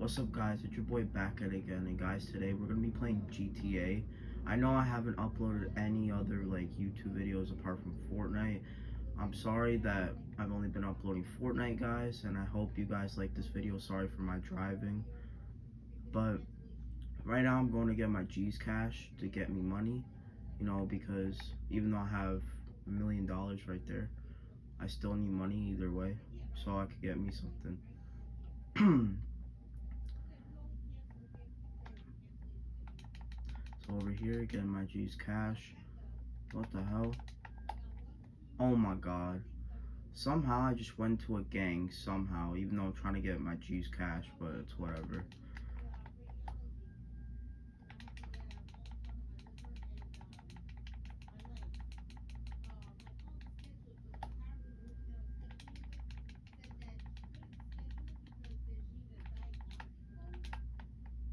What's up guys, it's your boy back at it again and guys today we're gonna be playing GTA. I know I haven't uploaded any other like YouTube videos apart from Fortnite. I'm sorry that I've only been uploading Fortnite guys and I hope you guys like this video. Sorry for my driving. But right now I'm going to get my G's cache to get me money. You know because even though I have a million dollars right there, I still need money either way so I could get me something. over here, getting my G's cache. What the hell? Oh my god. Somehow I just went to a gang, somehow, even though I'm trying to get my G's cache, but it's whatever.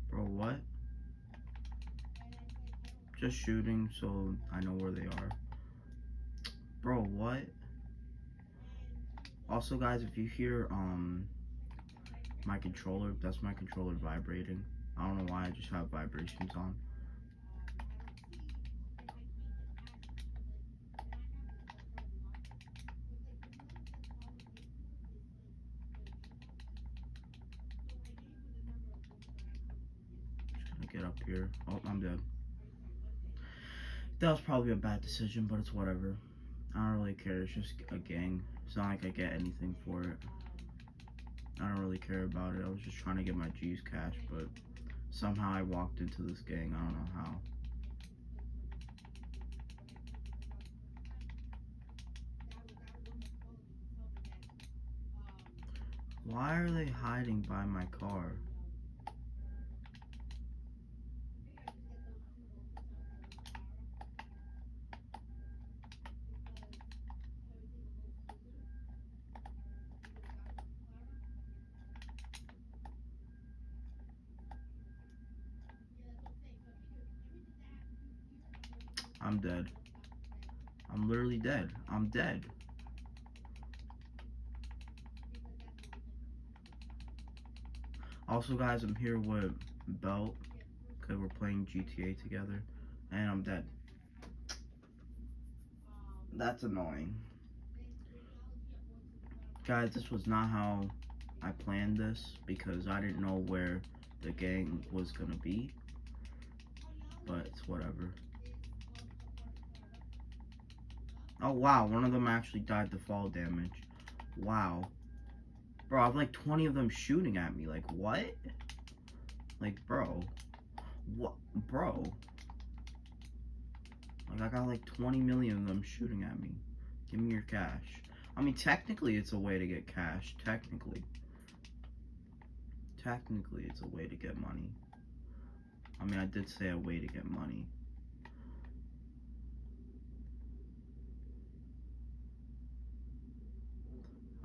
Bro, what? Just shooting so I know where they are. Bro, what? Also, guys, if you hear um my controller, that's my controller vibrating. I don't know why, I just have vibrations on. Just gonna get up here. Oh, I'm dead. That was probably a bad decision, but it's whatever. I don't really care. It's just a gang. It's not like I get anything for it. I don't really care about it. I was just trying to get my G's cache, but somehow I walked into this gang. I don't know how. Why are they hiding by my car? I'm dead. I'm literally dead. I'm dead. Also, guys, I'm here with Belt because we're playing GTA together, and I'm dead. That's annoying. Guys, this was not how I planned this because I didn't know where the gang was gonna be, but it's whatever. Oh, wow. One of them actually died to fall damage. Wow. Bro, I have like 20 of them shooting at me. Like, what? Like, bro. What? Bro. Like, I got like 20 million of them shooting at me. Give me your cash. I mean, technically, it's a way to get cash. Technically. Technically, it's a way to get money. I mean, I did say a way to get money.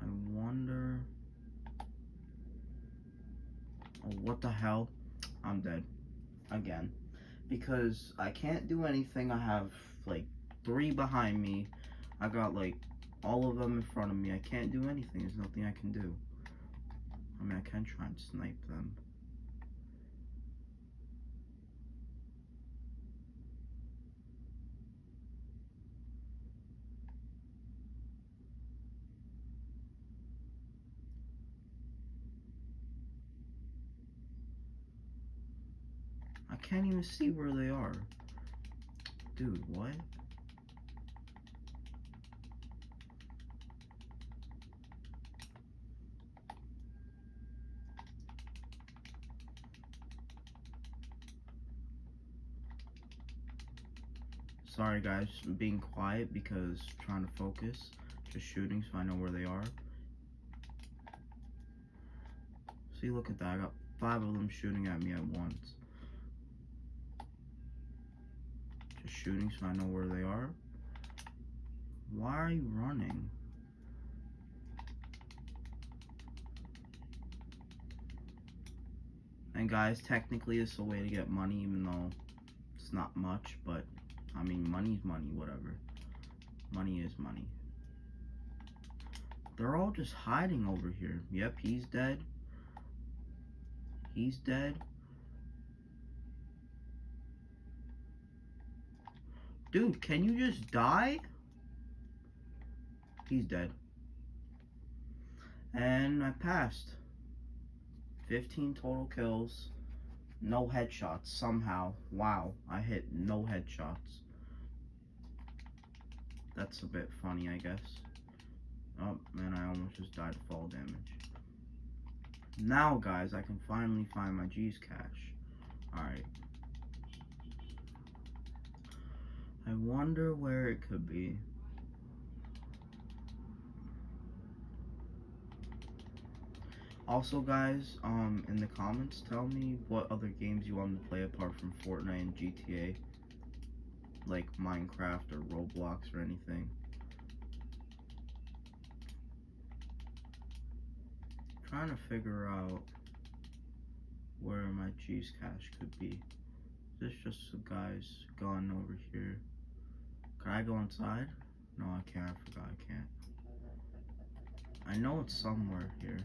I wonder... Oh, what the hell? I'm dead. Again. Because I can't do anything. I have, like, three behind me. I got, like, all of them in front of me. I can't do anything. There's nothing I can do. I mean, I can try and snipe them. I can't even see where they are. Dude, what? Sorry guys, I'm being quiet because I'm trying to focus. Just shooting so I know where they are. See, look at that. I got five of them shooting at me at once. Just shooting so I know where they are. Why are you running? And guys, technically it's a way to get money even though it's not much, but I mean money's money, whatever. Money is money. They're all just hiding over here. Yep, he's dead. He's dead. Dude, can you just die? He's dead. And I passed. 15 total kills. No headshots somehow. Wow, I hit no headshots. That's a bit funny, I guess. Oh, man, I almost just died of fall damage. Now, guys, I can finally find my G's cache. Alright. I wonder where it could be. Also, guys, um, in the comments, tell me what other games you want to play apart from Fortnite and GTA. Like Minecraft or Roblox or anything. trying to figure out where my G's cache could be. Is this just a guy's gun over here? Can I go inside? No, I can't. I forgot I can't. I know it's somewhere here.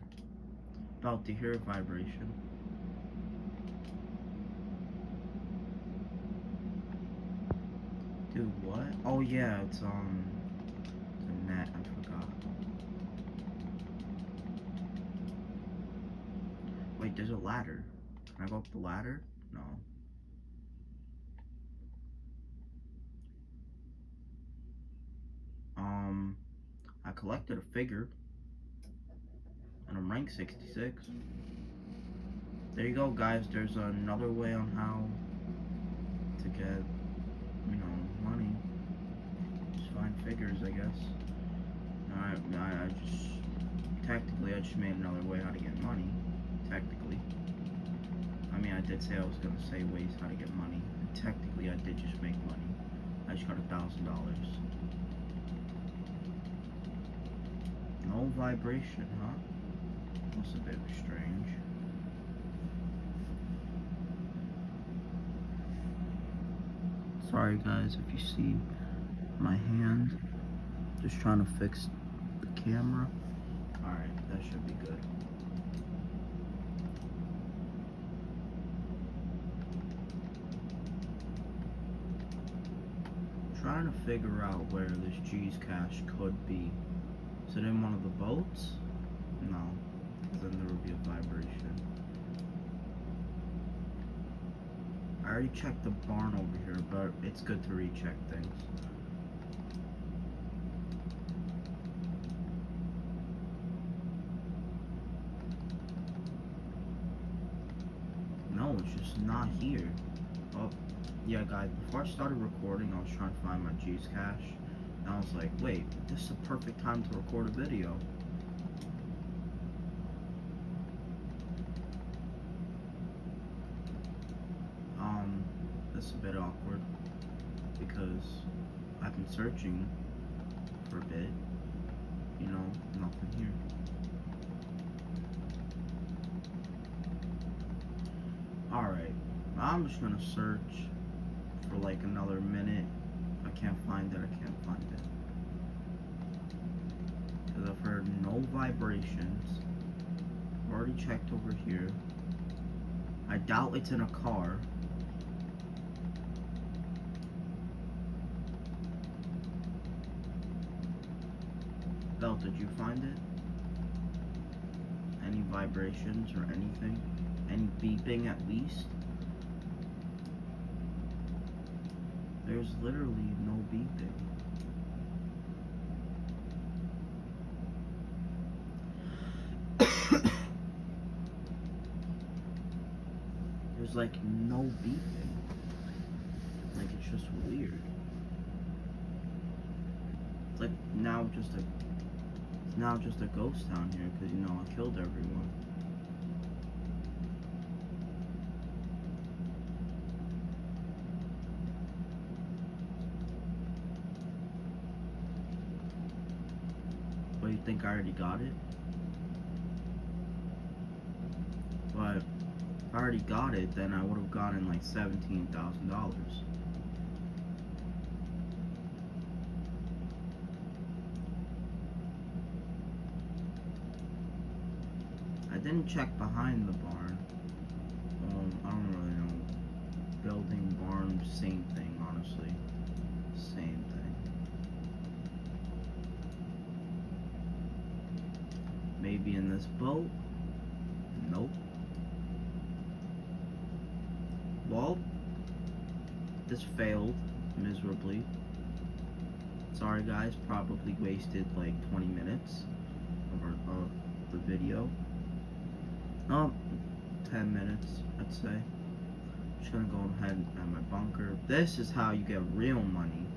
About to hear a vibration. Dude, what? Oh yeah, it's um, the net. I forgot. Wait, there's a ladder. Can I go up the ladder? I collected a figure. And I'm ranked 66. There you go, guys. There's another way on how to get, you know, money. Just find figures, I guess. I, I, I just, tactically, I just made another way how to get money. Tactically. I mean, I did say I was going to say ways how to get money. Technically, I did just make money. I just got a $1,000. No vibration, huh? That's a bit strange. Sorry guys if you see my hand. Just trying to fix the camera. Alright, that should be good. Trying to figure out where this G's cache could be. It in one of the boats? No then there will be a vibration. I already checked the barn over here, but it's good to recheck things. No, it's just not here. Oh, yeah, guys, before I started recording, I was trying to find my G's cache. And I was like, wait, this is the perfect time to record a video. Um, this a bit awkward because I've been searching for a bit, you know, nothing here. Alright, I'm just gonna search for like another minute. I can't find it, I can't find it. Because I've heard no vibrations. Already checked over here. I doubt it's in a car. Bell, did you find it? Any vibrations or anything? Any beeping at least? There's literally no beeping. There's like no beeping. Like it's just weird. It's like now just a now just a ghost town here because, you know, I killed everyone. But you think I already got it? already got it, then I would have gotten like $17,000. I didn't check behind the barn. Um, I don't really know. Building, barn, same thing, honestly. Same thing. Maybe in this boat? This failed miserably. Sorry guys, probably wasted like 20 minutes of, our, of the video. Oh, 10 minutes, I'd say. Just gonna go ahead at my bunker. This is how you get real money.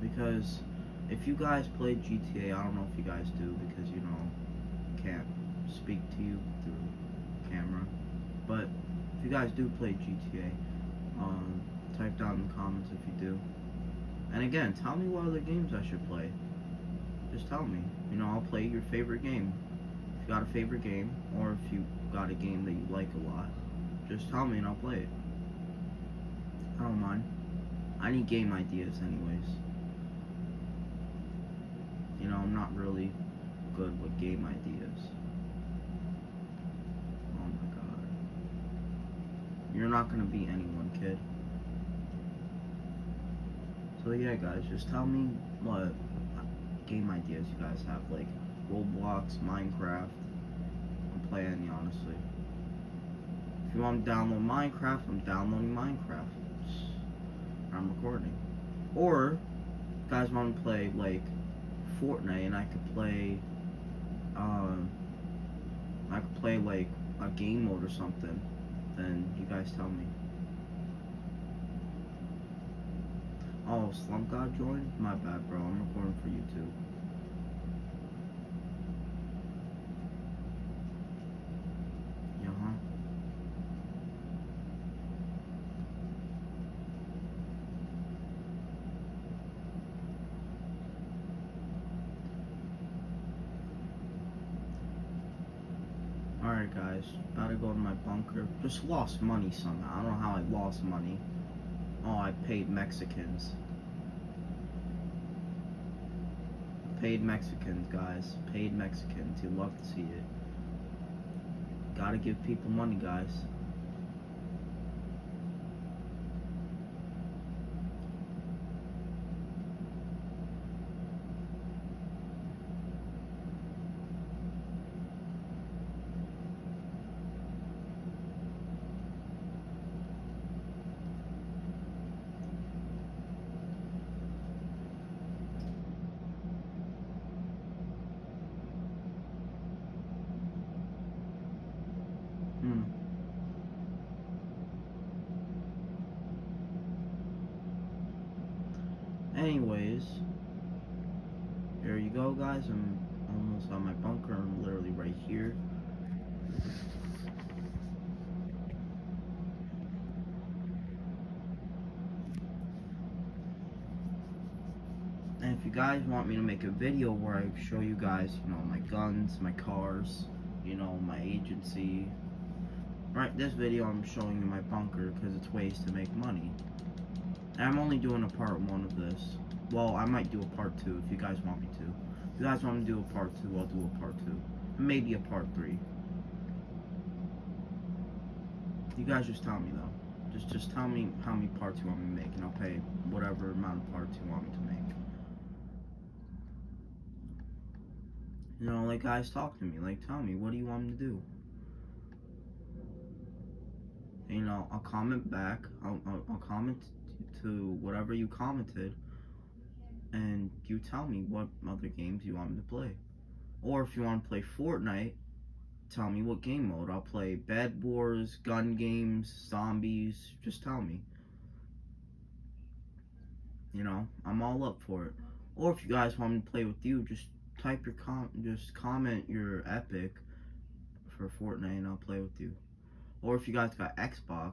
Because if you guys play GTA, I don't know if you guys do because you know can't speak to you through camera. But you guys do play GTA, um, type down in the comments if you do. And again, tell me what other games I should play. Just tell me. You know, I'll play your favorite game. If you got a favorite game, or if you got a game that you like a lot, just tell me and I'll play it. I don't mind. I need game ideas anyways. You know, I'm not really good with game ideas. Oh my god. You're not gonna beat anyone, kid. So yeah, guys, just tell me what game ideas you guys have, like Roblox, Minecraft. I'm playing honestly. If you want to download Minecraft, I'm downloading Minecraft. I'm recording. Or, guys want to play, like, Fortnite, and I could play, um, I could play, like, a game mode or something, then you guys tell me. Oh, Slump God joined? My bad, bro. I'm recording for YouTube. Yeah, huh? Alright guys, about to go to my bunker. Just lost money somehow. I don't know how I lost money. Oh, I paid Mexicans. Paid Mexicans, guys. Paid Mexicans. You love to see it. Gotta give people money, guys. Anyways, there you go, guys. I'm almost on my bunker. I'm literally right here. And if you guys want me to make a video where I show you guys, you know, my guns, my cars, you know, my agency, Right, this video I'm showing you my bunker because it's ways to make money. And I'm only doing a part one of this. Well, I might do a part two if you guys want me to. If you guys want me to do a part two, I'll do a part two. Maybe a part three. You guys just tell me though. Just just tell me how many parts you want me to make and I'll pay whatever amount of parts you want me to make. You know, like guys talk to me. Like tell me, what do you want me to do? you know, I'll comment back. I'll, I'll, I'll, comment to whatever you commented, and you tell me what other games you want me to play. Or if you want to play Fortnite, tell me what game mode. I'll play Bed Wars, gun games, zombies. Just tell me. You know, I'm all up for it. Or if you guys want me to play with you, just type your com, just comment your epic for Fortnite, and I'll play with you. Or if you guys got Xbox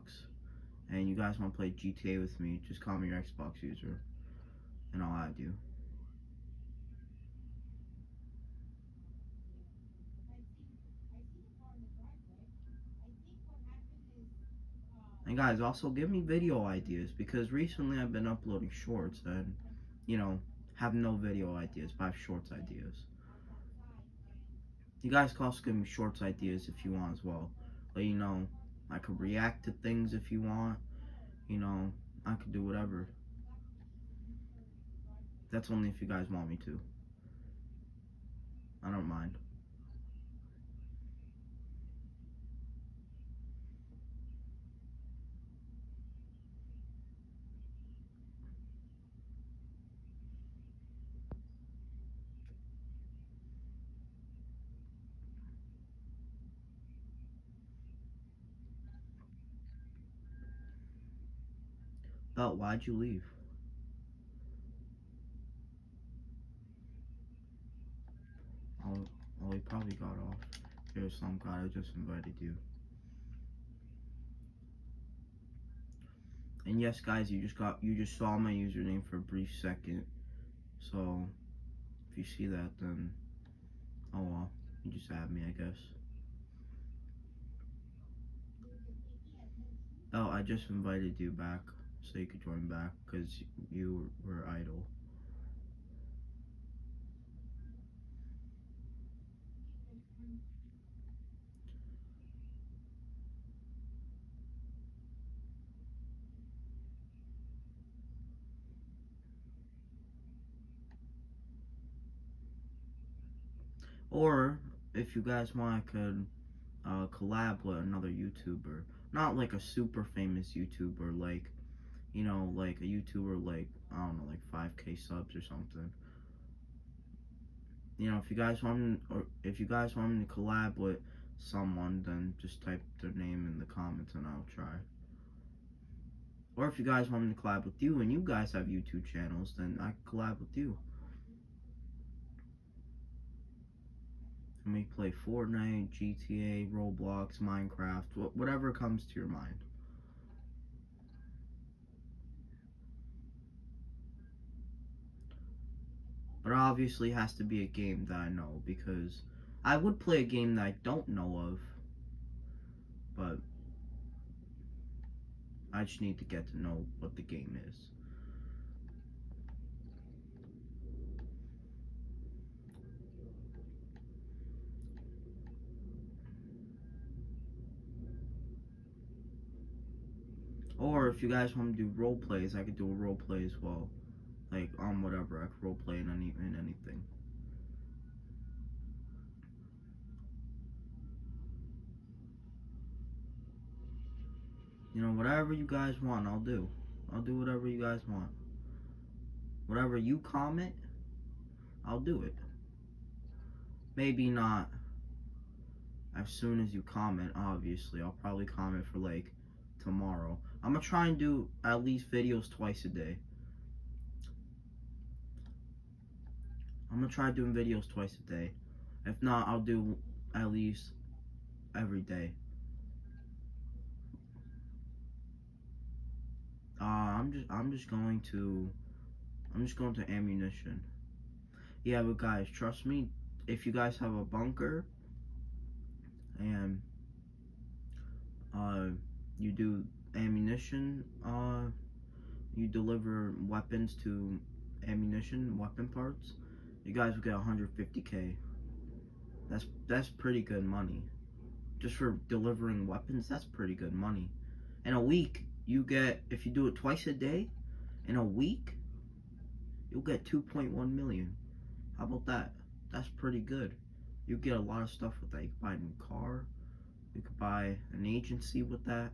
and you guys want to play GTA with me, just call me your Xbox user and I'll add you. And guys, also give me video ideas because recently I've been uploading shorts and, you know, have no video ideas, but I have shorts ideas. You guys can also give me shorts ideas if you want as well. Let you know I could react to things if you want. You know, I could do whatever. That's only if you guys want me to. I don't mind. Why'd you leave? Oh, oh, he probably got off. Here's some guy I just invited you. And yes, guys, you just got you just saw my username for a brief second. So if you see that, then oh well, you just add me, I guess. Oh, I just invited you back so you could join back because you were idle. Or if you guys want, I could uh, collab with another YouTuber. Not like a super famous YouTuber, like, you know, like a YouTuber like, I don't know, like 5k subs or something. You know, if you guys want me, or if you guys want me to collab with someone, then just type their name in the comments and I'll try. Or if you guys want me to collab with you and you guys have YouTube channels, then I can collab with you. And we play Fortnite, GTA, Roblox, Minecraft, whatever comes to your mind. But obviously has to be a game that I know because I would play a game that I don't know of. But I just need to get to know what the game is. Or if you guys want to do role plays, I could do a role play as well. Like, um, whatever. I can roleplay in any in anything. You know, whatever you guys want, I'll do. I'll do whatever you guys want. Whatever you comment, I'll do it. Maybe not as soon as you comment, obviously. I'll probably comment for like tomorrow. I'm gonna try and do at least videos twice a day. I'm gonna try doing videos twice a day. If not, I'll do at least every day. Uh, I'm just I'm just going to I'm just going to Ammu-Nation. Yeah, but guys, trust me, if you guys have a bunker and uh you do Ammu-Nation, uh you deliver weapons to Ammu-Nation, weapon parts, you guys will get 150k. That's that's pretty good money. Just for delivering weapons, that's pretty good money. In a week, you get if you do it twice a day, in a week, you'll get 2.1 million. How about that? That's pretty good. You get a lot of stuff with that. You can buy a new car. You could buy an agency with that.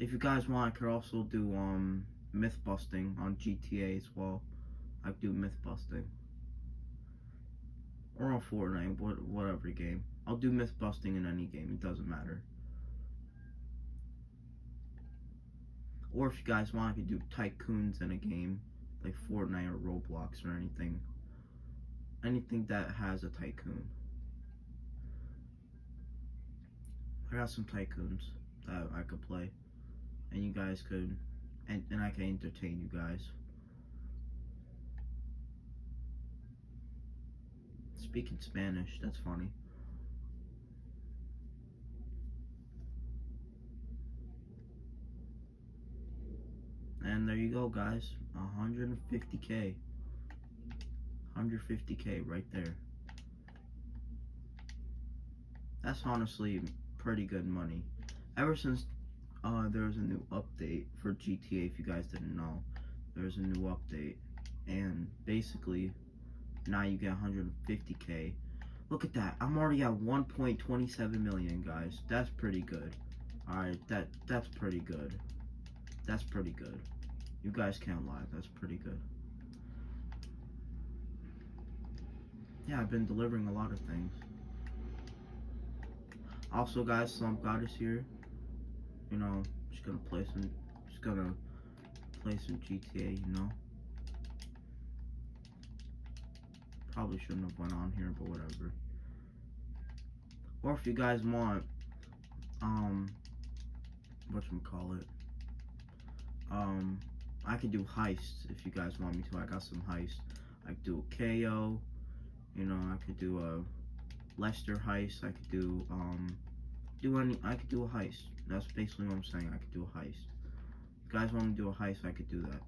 If you guys want, I could also do um myth busting on GTA as well. I do myth busting. Or on Fortnite, what whatever game. I'll do myth busting in any game, it doesn't matter. Or if you guys want, I could do tycoons in a game, like Fortnite or Roblox or anything. Anything that has a tycoon. I got some tycoons that I could play and you guys could and, and I can entertain you guys. Speaking Spanish, that's funny. And there you go guys, 150k. 150k right there. That's honestly pretty good money. Ever since uh, there was a new update for GTA, if you guys didn't know, there's a new update, and basically now you get 150k. Look at that! I'm already at 1.27 million, guys. That's pretty good. All right, that that's pretty good. That's pretty good. You guys can't lie. That's pretty good. Yeah, I've been delivering a lot of things. Also, guys, Slump God is here. You know, just gonna play some, just gonna play some GTA. You know. Probably shouldn't have went on here, but whatever. Or if you guys want, um, call it? Um, I could do heists if you guys want me to. I got some heists. I could do a Cayo. You know, I could do a Lester heist. I could do um, do any. I could do a heist. That's basically what I'm saying. I could do a heist. If you guys want me to do a heist, I could do that.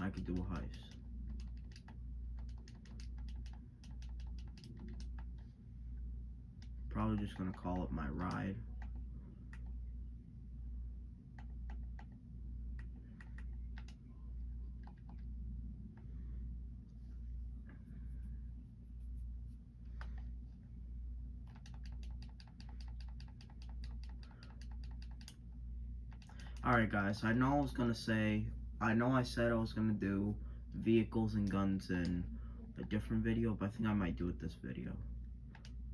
I could do a heist. Probably just gonna call it my ride. Alright guys, I know I was gonna say, I know I said I was gonna do vehicles and guns in a different video, but I think I might do it this video.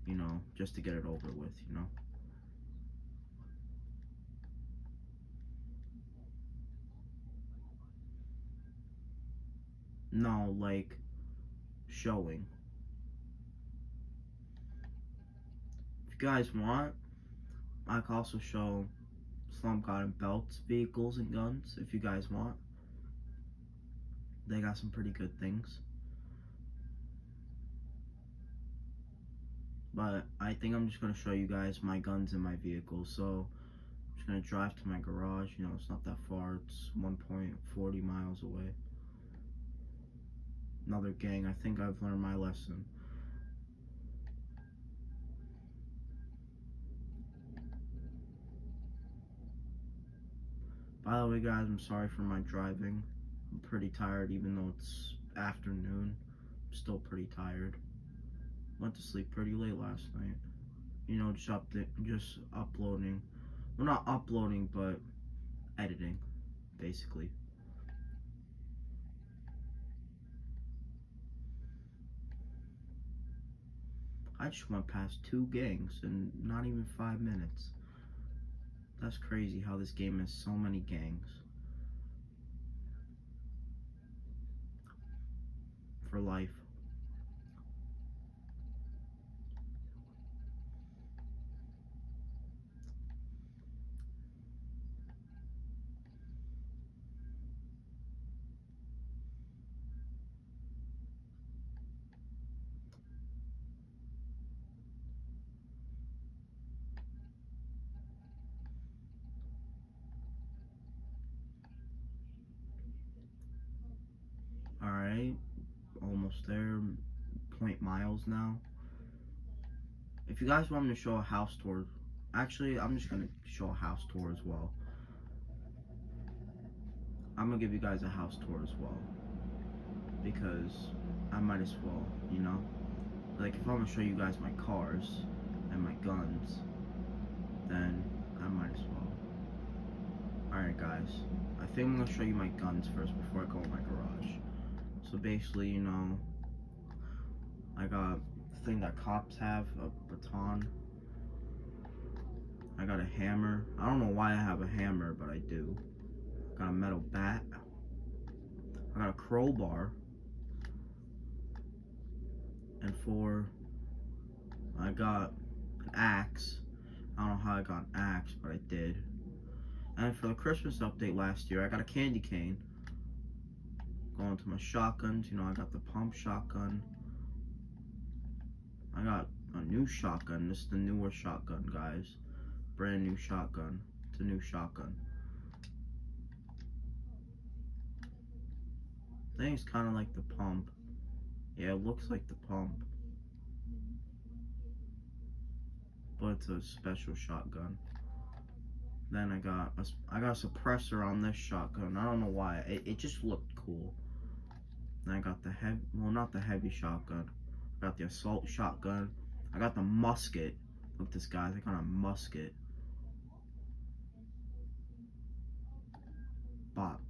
You know, just to get it over with, you know. No, like, showing. If you guys want, I can also show Slump God belts, vehicles, and guns if you guys want. They got some pretty good things. But I think I'm just going to show you guys my guns and my vehicles. So I'm just going to drive to my garage. You know, it's not that far. It's 1.40 miles away. Another gang. I think I've learned my lesson. By the way, guys, I'm sorry for my driving. I'm pretty tired, even though it's afternoon. I'm still pretty tired. Went to sleep pretty late last night. You know, just up just uploading. Well, not uploading, but editing, basically. I just went past two gangs in not even five minutes. That's crazy how this game has so many gangs. For life. Alright, almost there, point miles now. If you guys want me to show a house tour, actually, I'm just going to show a house tour as well. I'm going to give you guys a house tour as well. Because I might as well, you know? Like, if I'm going to show you guys my cars and my guns, then I might as well. Alright guys, I think I'm going to show you my guns first before I go in my garage. So basically, you know, I got the thing that cops have, a baton. I got a hammer. I don't know why I have a hammer, but I do. I got a metal bat. I got a crowbar. And for, I got an axe. I don't know how I got an axe, but I did. And for the Christmas update last year, I got a candy cane. Going to my shotguns, you know, I got the pump shotgun. I got a new shotgun. This is the newer shotgun, guys. Brand new shotgun. It's a new shotgun. I think it's kind of like the pump. Yeah, it looks like the pump. But it's a special shotgun. Then I got a, I got a suppressor on this shotgun. I don't know why. It, it just looked cool. Then I got the heavy, well not the heavy shotgun. Got the assault shotgun. I got the musket. Look this guys, I got a musket. Bop.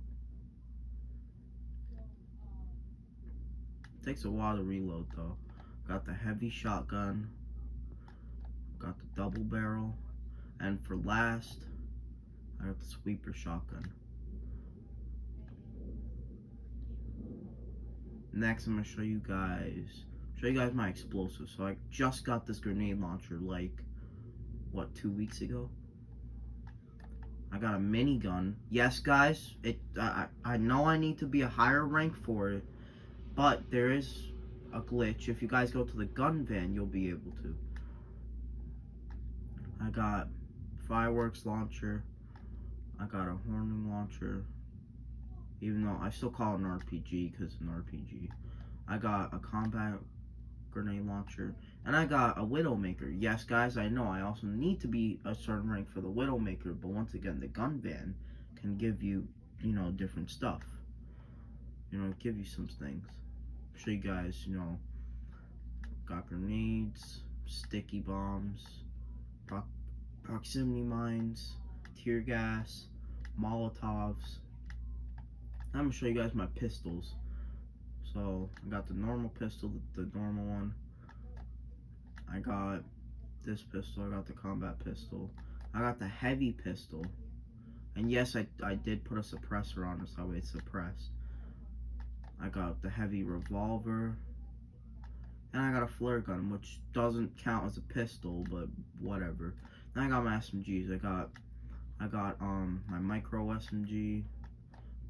Takes a while to reload though. Got the heavy shotgun. Got the double barrel. And for last, I got the sweeper shotgun. Next, I'm gonna show you guys, show you guys my explosives. So I just got this grenade launcher like, what, two weeks ago? I got a minigun. Yes, guys, it. I I know I need to be a higher rank for it, but there is a glitch. If you guys go to the gun van, you'll be able to. I got fireworks launcher. I got a homing launcher. Even though I still call it an RPG because it's an RPG. I got a combat grenade launcher. And I got a Widowmaker. Yes, guys, I know I also need to be a certain rank for the Widowmaker. But once again, the gun van can give you, you know, different stuff. You know, give you some things. Show you guys, you know, got grenades, sticky bombs, pro proximity mines, tear gas, Molotovs. I'm gonna show you guys my pistols. So I got the normal pistol, the normal one. I got this pistol, I got the combat pistol. I got the heavy pistol. And yes, I, I did put a suppressor on it so it's suppressed. I got the heavy revolver. And I got a flare gun, which doesn't count as a pistol, but whatever. Then I got my SMGs. I got I got um my micro SMG,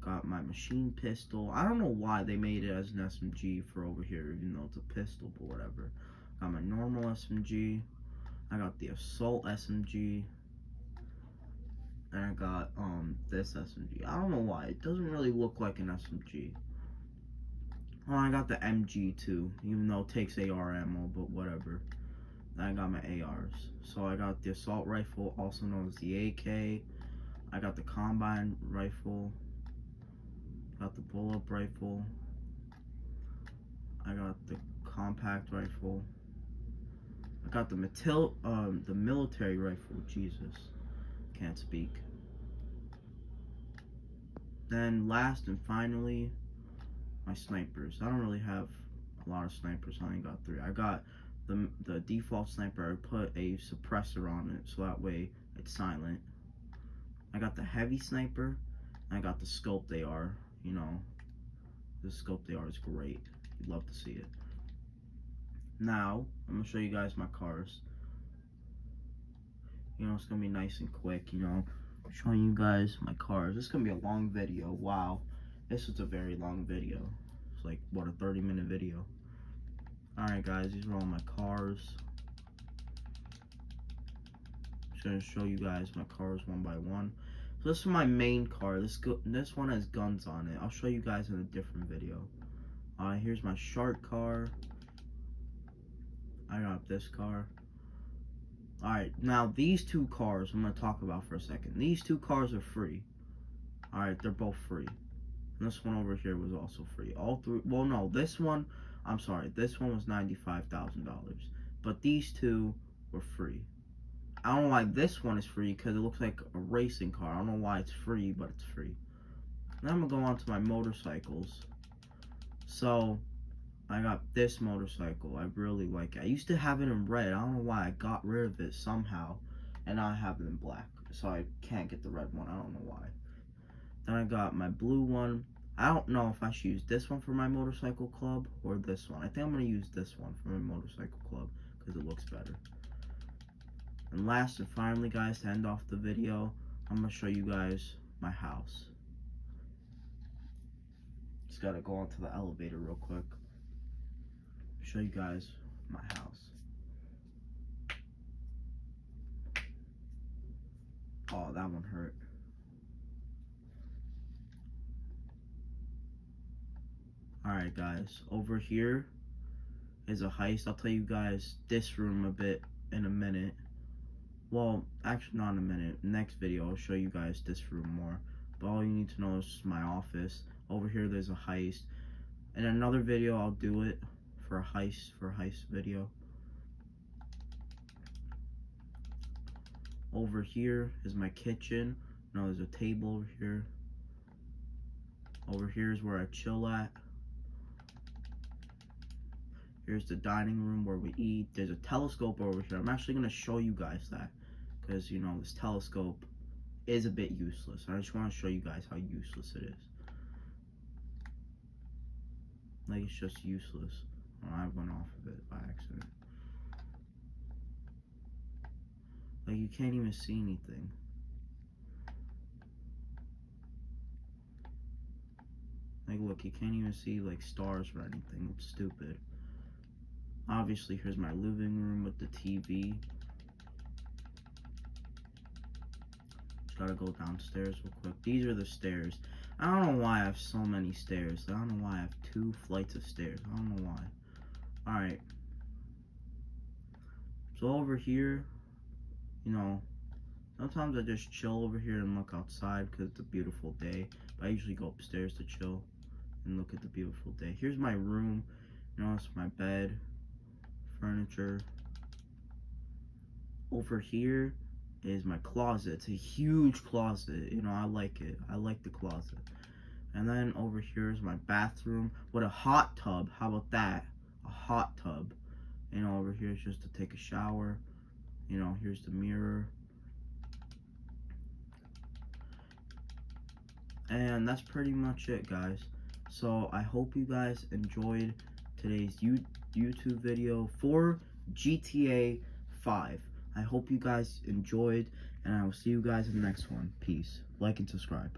got my machine pistol. I don't know why they made it as an SMG for over here, even though it's a pistol, but whatever. Got my normal SMG. I got the assault SMG. And I got um this SMG. I don't know why. It doesn't really look like an SMG. Oh, I got the MG too, even though it takes AR ammo, but whatever. I got my ARs. So I got the assault rifle, also known as the AK. I got the carbine rifle. Got the bullpup rifle. I got the compact rifle. I got the Matil um the military rifle. Jesus, can't speak. Then last and finally, my snipers. I don't really have a lot of snipers. I only got three. I got the, the default sniper, I put a suppressor on it so that way it's silent. I got the heavy sniper, I got the scope they are, you know, the scope they are is great. You'd love to see it. Now, I'm going to show you guys my cars. You know, it's going to be nice and quick, you know, showing you guys my cars. This is going to be a long video. Wow. This is a very long video. It's like, what, a 30 minute video. Alright guys, these are all my cars. Just gonna show you guys my cars one by one. So this is my main car. This go this one has guns on it. I'll show you guys in a different video. Alright, here's my shark car. I got this car. Alright, now these two cars I'm gonna talk about for a second. These two cars are free. Alright, they're both free. And this one over here was also free. All three well no, this one I'm sorry, this one was $95,000. But these two were free. I don't know why this one is free because it looks like a racing car. I don't know why it's free, but it's free. Now I'm going to go on to my motorcycles. So, I got this motorcycle. I really like it. I used to have it in red. I don't know why I got rid of it somehow. And I have it in black. So I can't get the red one. I don't know why. Then I got my blue one. I don't know if I should use this one for my motorcycle club or this one. I think I'm going to use this one for my motorcycle club because it looks better. And last and finally, guys, to end off the video, I'm going to show you guys my house. Just got to go onto the elevator real quick. Show you guys my house. Oh, that one hurt. Alright guys, over here is a heist. I'll tell you guys this room a bit in a minute. Well, actually not in a minute. Next video I'll show you guys this room more. But all you need to know is my office. Over here there's a heist. In another video I'll do it for a heist, for a heist video. Over here is my kitchen. Now there's a table over here. Over here is where I chill at. Here's the dining room where we eat. There's a telescope over here. I'm actually going to show you guys that. Because, you know, this telescope is a bit useless. I just want to show you guys how useless it is. Like, it's just useless. Oh, I went off of it by accident. Like, you can't even see anything. Like, look, you can't even see, like, stars or anything. It's stupid. Obviously, here's my living room with the TV. Gotta go downstairs real quick. These are the stairs. I don't know why I have so many stairs. I don't know why I have two flights of stairs. I don't know why. Alright. So over here, you know, sometimes I just chill over here and look outside because it's a beautiful day. But I usually go upstairs to chill and look at the beautiful day. Here's my room. You know, it's my bed furniture. Over here is my closet. It's a huge closet. You know, I like it. I like the closet. And then over here is my bathroom with a hot tub. How about that? A hot tub. You know, over here is just to take a shower. You know, here's the mirror. And that's pretty much it, guys. So, I hope you guys enjoyed today's YouTube video for GTA 5. I hope you guys enjoyed, and I will see you guys in the next one. Peace. Like and subscribe.